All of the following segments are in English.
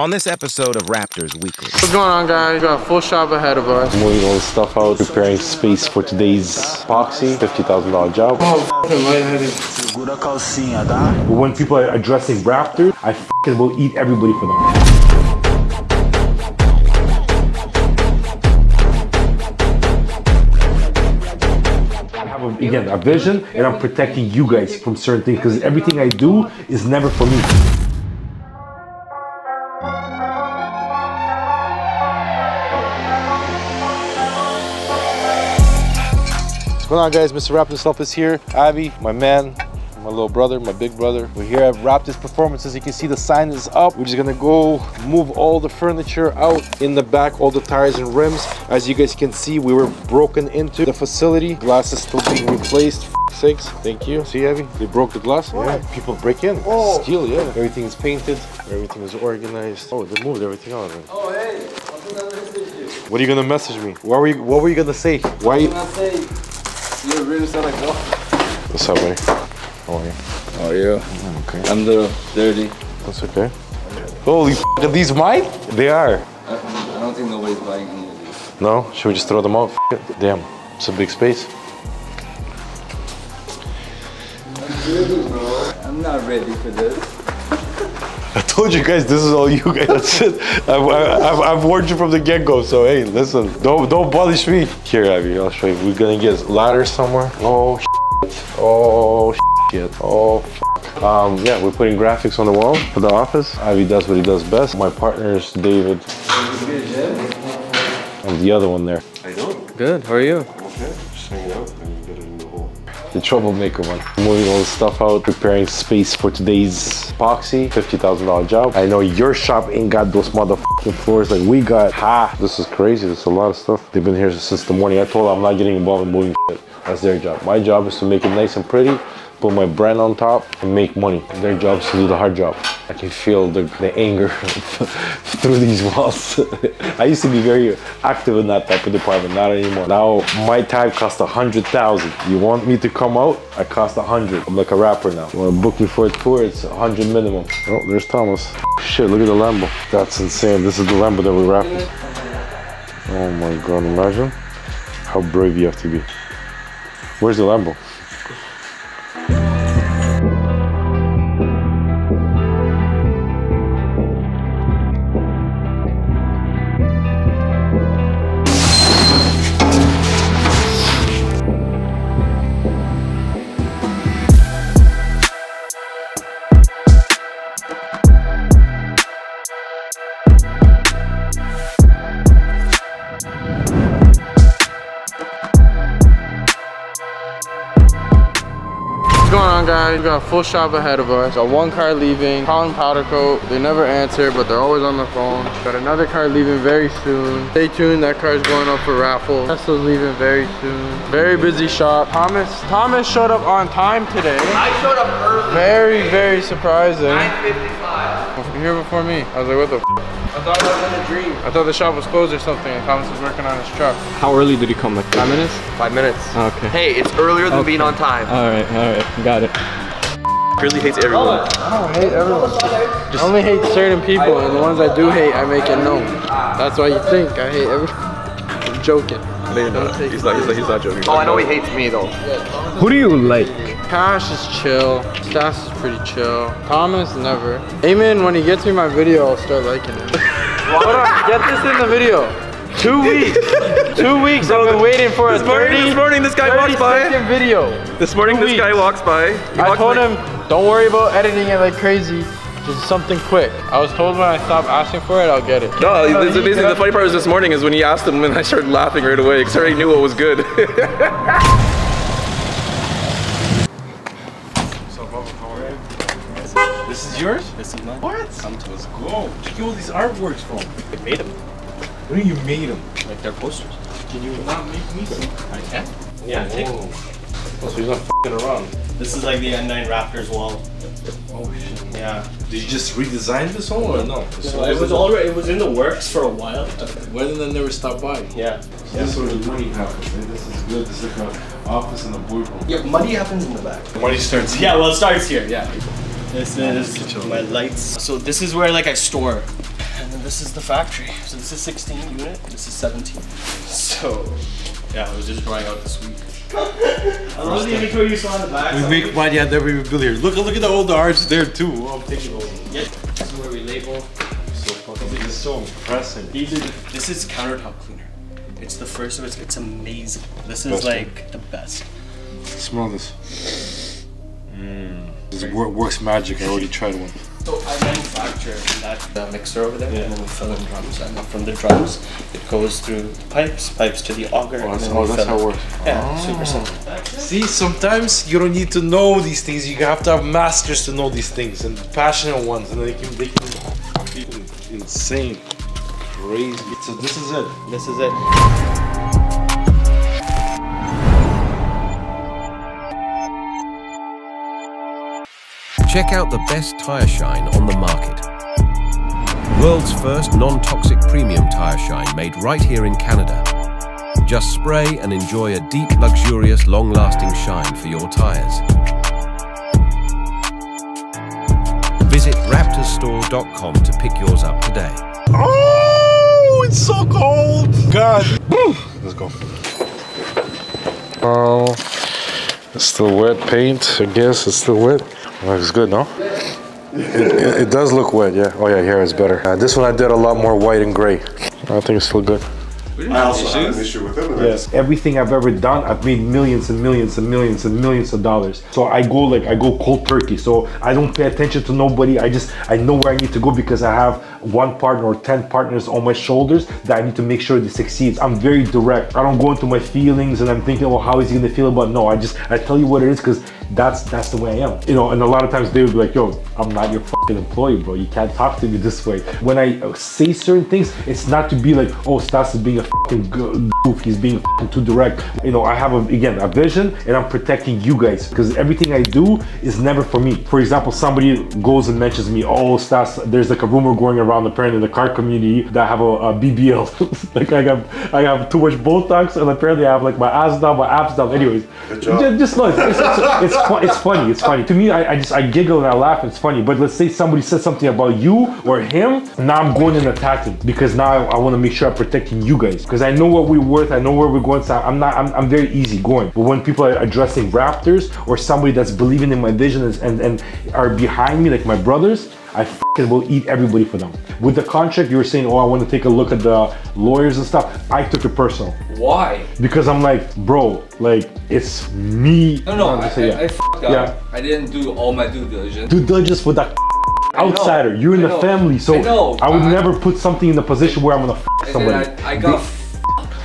On this episode of Wraptors Weekly, What's going on, guys? We got a full shop ahead of us. moving all the stuff out, preparing space for today's epoxy, $50,000 job. Oh, f***ing lightheaded. Segura a calcinha, tá? When people are addressing Wraptors, I fing will eat everybody for them. I have, again, a vision, and I'm protecting you guys from certain things because everything I do is never for me. Going on, guys? Mr. Wraptor is here. Abby, my man, my little brother, my big brother. We're here at Wraptors Performances. You can see the sign is up. We're just gonna go move all the furniture out in the back, all the tires and rims. As you guys can see, we were broken into the facility. Glass is still being replaced. F- sakes, thank you. See, Abby? They broke the glass. Yeah, people break in, steal. Yeah, everything is painted. Everything is organized. Oh, they moved everything out. Oh, hey. I'm gonna message you. What are you gonna message me? What were you? What were you gonna say? Why? You... I say, you really sound like what? What's up, buddy? How are you? Oh yeah, Okay. I'm little dirty. That's okay. Holy f- are these mine? They are. I, I don't think nobody's buying any of these. No? Should we just throw them out? F- it. Damn, it's a big space. I'm not ready for this. I told you guys this is all you guys. That's it. I've, I've, I've warned you from the get go. So hey, listen, don't don't punish me. Here, Abby, I'll show you. We're gonna get ladder somewhere. Oh shit. Oh shit. Oh. F- um, yeah, we're putting graphics on the wall for the office. Ivy does what he does best. My partner is David. And the other one there. I know. Good, how are you? The troublemaker one. Moving all the stuff out, preparing space for today's epoxy, $50,000 job. I know your shop ain't got those motherfucking floors like we got. Ha! This is crazy. There's a lot of stuff. They've been here since the morning. I told them I'm not getting involved in moving shit. That's their job. My job is to make it nice and pretty, put my brand on top, and make money. Their job is to do the hard job. I can feel the, the anger through these walls. I used to be very active in that type of department, not anymore. Now my time costs a hundred thousand. You want me to come out? I cost a hundred. I'm like a rapper now. You want to book me for a tour? It's a hundred minimum. Oh, there's Thomas. Shit, look at the Lambo. That's insane. This is the Lambo that we're wrapping. Oh my god, imagine how brave you have to be. Where's the Lambo? Guys? We got a full shop ahead of us. Got one car leaving, calling powder coat. They never answer, but they're always on the phone. Got another car leaving very soon. Stay tuned, that car's going up for raffle. Tesla's leaving very soon. Very busy shop. Thomas, Thomas showed up on time today. I showed up early. Very, very surprising. 9.55. You're here before me. I was like, what the f? I thought I was in a dream. I thought the shop was closed or something and Thomas was working on his truck. How early did he come? Like five minutes? Five minutes. Okay. Hey, it's earlier than being on time. All right, all right, got it. Really hates everyone. I don't hate everyone. Just I only hate certain people, and the ones I do hate, I make it known. That's why you think I hate everyone. I'm joking. He's not, he's not, he's not joking. Oh, I know he hates me though. Who do you like? Cash is chill. Stas is pretty chill. Thomas, never. Amen, when he gets me my video, I'll start liking it. Hold on, get this in the video. Two weeks. Two weeks I've been waiting for a This morning, 30, this morning, this guy 30 walks by. second video. This morning, Two this guy walks by. He I walks told by- him, don't worry about editing it like crazy. Just something quick. I was told when I stop asking for it, I'll get it. No, it's he- amazing. The funny part was this morning is when he asked him, and I started laughing right away because I already knew what was good. This is yours? This is mine. What? Come to us. Go. Where'd you get all these artworks from? I made them. What do you made them? Like they're posters. Can you not make me some? I can. Yeah, take them. Oh, so he's not f***ing around. This is like the N9 Wraptors wall. Oh shit. Yeah. Did you just redesign this one or no? So it was already it was in the works for a while. Why didn't I never stop by? Yeah. This is where the money happens. man. This is good. This is like an office and a boardroom. Yeah, money happens in the back. Money starts here. Yeah, well it starts here, yeah. This is my lights. So this is where like I store And then this is the factory. So this is 16 unit, this is 17. So, yeah, I was just drying out this week. I love the inventory you saw in the back. We make money at every bill here. Look, look at the old arts there too. Oh, I'm taking those. Yep. This is where we label. So fucking, this is so impressive. These are the, this is countertop cleaner. It's the first of its. It's amazing. This is Best one. like the best. Smell this. Mmm. This wor- works magic. I already tried one. So I manufacture that uh, mixer over there, and then we fill in drums, and then from the drums it goes through pipes, pipes to the auger. Oh, and that's, then oh, that's fill how it it. works. Yeah, super simple. See, sometimes you don't need to know these things. You have to have masters to know these things and passionate ones, and they can they can be insane, crazy. So this is it. This is it. Check out the best tyre shine on the market. World's first non-toxic premium tyre shine made right here in Canada. Just spray and enjoy a deep, luxurious, long-lasting shine for your tyres. Visit wraptorsstore.com to pick yours up today. Oh, it's so cold. God. Let's go. Oh, it's still wet paint. I guess it's still wet. Looks good, no? It, it, it does look wet, yeah. Oh yeah, here it's better. Uh, this one I did a lot more white and gray. I think it's still good. I also have an issue with it. and I Yes, everything I've ever done, I've made millions and millions and millions and millions of dollars. So I go like I go cold turkey. So I don't pay attention to nobody. I just I know where I need to go because I have one partner or ten partners on my shoulders that I need to make sure they succeed. I'm very direct. I don't go into my feelings and I'm thinking, well, how is he gonna feel about? No, I just I tell you what it is because that's that's the way I am. You know, and a lot of times they would be like, yo, I'm not your fucking employee, bro. You can't talk to me this way. When I say certain things, it's not to be like, oh, Stas is being a fucking goof. He's being fucking too direct. You know, I have a, again a vision, and I'm protecting you guys because everything I do is never for me. For example, somebody goes and mentions me, oh, Stas, there's like a rumor going around apparently in the car community that I have a, a BBL. like I have I have too much Botox, and apparently I have like my ass down, my abs down. Anyways, Good job. ju- just look, it's, it's, it's, it's funny. It's funny to me. I, I just I giggle and I laugh. It's funny. But let's say somebody says something about you or him. Now I'm going and attacking because now I, I want to make sure I'm protecting you guys because I know what we're worth. I know where we're going. So I'm not. I'm, I'm very easy going. But when people are addressing Wraptors or somebody that's believing in my vision and and are behind me, like my brothers. I will eat everybody for them. With the contract, you were saying, oh, I want to take a look at the lawyers and stuff. I took it personal Why? because I'm like, bro, like it's me. No, no, I, saying, I, I fucked up. I didn't do all my due diligence. due diligence with that outsider. You're in the family, so I know, I would I- never put something in the position where I'm gonna f and somebody. I, I got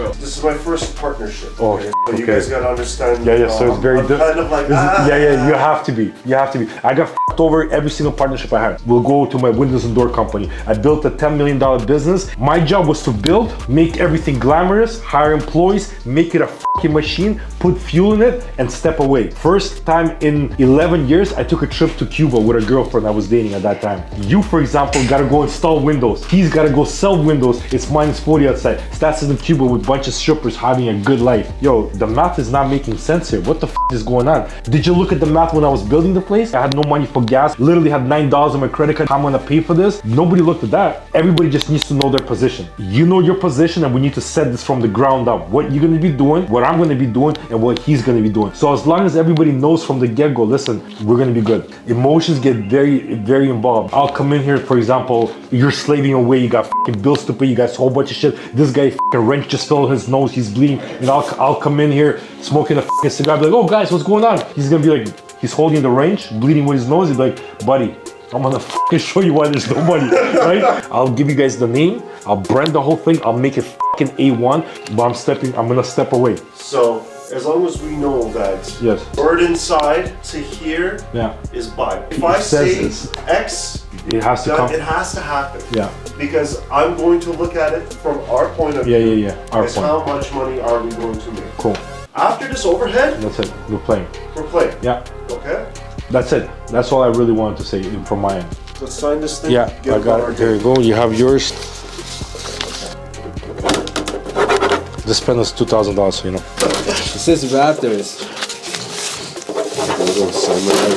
bro. This is my first partnership. Oh, okay? So you guys gotta understand. Yeah, yeah. So it's very kind of like ah, yeah, yeah. You have to be. You have to be. I got over every single partnership I had. We'll go to my windows and door company. I built a ten million dollar business. My job was to build, make everything glamorous, hire employees, make it a fucking machine, put fuel in it, and step away. First time in 11 years, I took a trip to Cuba with a girlfriend I was dating at that time. You, for example, gotta go install windows. He's gotta go sell windows. It's minus 40 outside. Stas is in Cuba with bunch of strippers having a good life. Yo, the math is not making sense here. What the is going on? Did you look at the math when I was building the place? I had no money for gas. Literally had nine dollars on my credit card. I'm gonna pay for this? Nobody looked at that. Everybody just needs to know their position. You know your position, and we need to set this from the ground up. What you're gonna be doing, what I'm gonna be doing, and what he's gonna be doing. So as long as everybody knows from the get-go, listen, we're gonna be good. Emotions get very, very involved. I'll come in here, for example, you're slaving away. You got bills to pay. You got a whole bunch of shit. This guy wrench just his nose. He's bleeding, and I'll I'll come in here smoking a cigar. Be like, oh guys, what's going on? He's gonna be like, he's holding the wrench, bleeding with his nose. He's like, buddy, I'm gonna fucking show you why there's no money, right? I'll give you guys the name. I'll brand the whole thing. I'll make it fucking A1. But I'm stepping. I'm gonna step away. So as long as we know that Yes. word inside to here is Yeah. buy. If It I say. X, It has to that come. it has to happen. Yeah. Because I'm going to look at it from our point of Yeah, view. yeah, yeah. yeah. Our as point. how much money are we going to make? Cool. After this overhead, That's it. We're playing. we're playing. Yeah. Okay? That's it. That's all I really wanted to say from my end. Let's sign this thing. Yeah, get I got it. There you go. You have yours. This pen is two thousand dollars, so you know. It says Wraptors.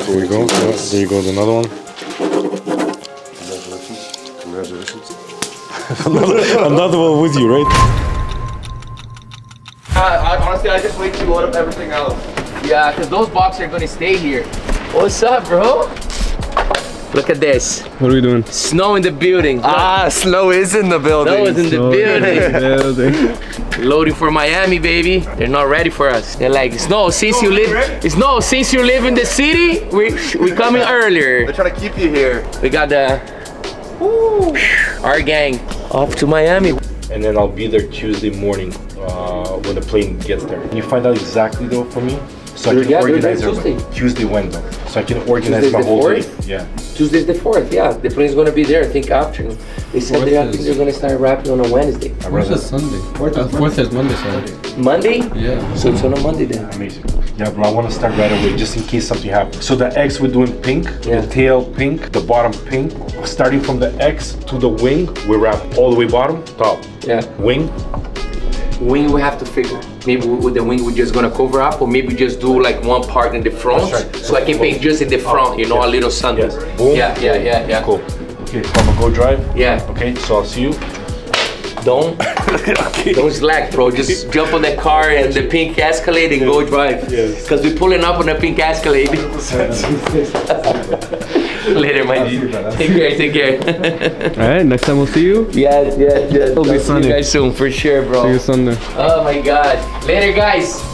There you go. Yeah, there you go. Another one. Another, another one with you, right? Uh, I, honestly, I just wait to load up everything else. Yeah, because those boxes are gonna stay here. What's up, bro? Look at this. What are we doing? Snow in the building. Ah, snow is in the building. Snow is in the building. building. Loading for Miami, baby. They're not ready for us. They're like, Snow, since you live, Snow, since you live in the city, we we coming earlier. They're trying to keep you here. We got the our gang off to Miami. And then I'll be there Tuesday morning uh, when the plane gets there. Can you find out exactly though for me? So I can Yeah, organize there everything. Tuesday, Wednesday. So I can organize Tuesday's my the whole day. Yeah. Tuesday's the fourth. Yeah, the plane's gonna be there. I think afternoon. They said they, I think they're gonna start wrapping on a Wednesday. I'd rather- Sunday. Fourth is Monday, sorry. Monday? Yeah. So it's on a Monday then. Amazing. Yeah, but I want to start right away just in case something happens. So the X we're doing pink, Yeah. the tail pink, the bottom pink. Starting from the X to the wing, we wrap all the way bottom, top. Yeah. Wing, Wing we have to figure. Maybe with the wing we're just gonna cover up, or maybe just do like one part in the front, That's right. so I can paint just in the oh, front. You know, a little something. Yes. Boom. Yeah, yeah, yeah, yeah. cool. Okay, I'm gonna go drive. Yeah. Okay, so I'll see you. Don't don't slack, bro. Just jump on the car and the pink Escalade and go drive. Yes. Cause we're pulling up on the pink Escalade. Later, my G. Take care, take care. All right, next time we'll see you. yes, yes, yes. It'll be Talk to sunny. you guys soon for sure, bro. See you Sunday. Oh my god. Later, guys.